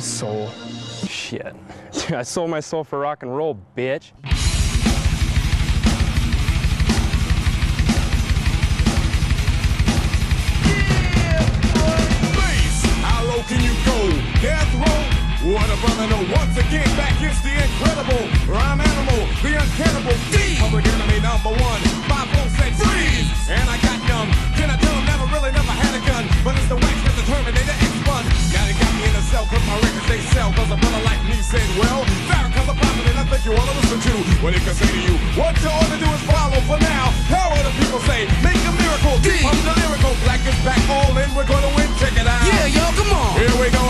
Soul. Shit. I sold my soul for rock and roll, bitch. How low can you go? Death row? What a brother, no. Once again, said, well, Farrakhan's a prophet and I think you to listen to what he can say to you. What you ought to do is follow for now. How will the people say? Make a miracle. Deep I'm the lyrical. Black is back all in. We're gonna win. Check it out. Yeah, y'all, come on. Here we go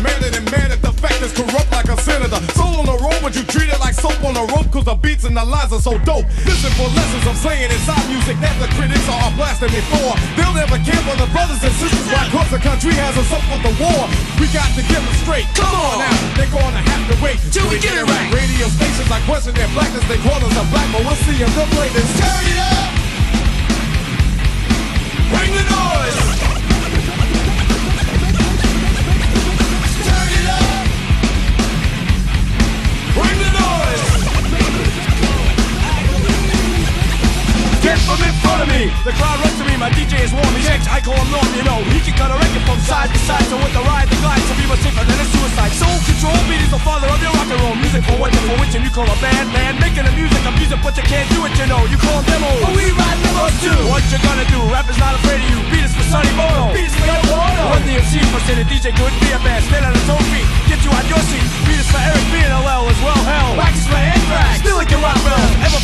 madder than mad at the fact is corrupt like a senator. Soul on the road, but you treat it like soap on the rope cause the beats and the lines are so dope. Listen for lessons I'm saying inside music that the critics are blasting me for. They'll never care for the brothers and sisters why cause the country has us up with the war. We got to get them straight. Come on now, they're gonna have to wait Till we get it right. Radio stations like question their blackness, they call us a black, but we'll see if they'll play this. Turn it up! The crowd runs to me, my DJ is warm. He shakes, I call him Norm, you know. He can cut a record from side to side. So with the ride, the glide, to be much safer than a suicide. Soul control beat is the father of your rock and roll music. For what for which and you call a band man. Making the music, I'm music, but you can't do it, you know. You call them demos. But we ride demos too. What you gonna do? Rap is not afraid of you. Beat is for Sonny Bono. Beat is for El Bono. Run the MC for sending DJ good, be a man. Stand on his own feet. Get you out your seat. Beat is for Eric B and LL as well. Hell. Wax is for Anthrax. Still like your rock bells. Ever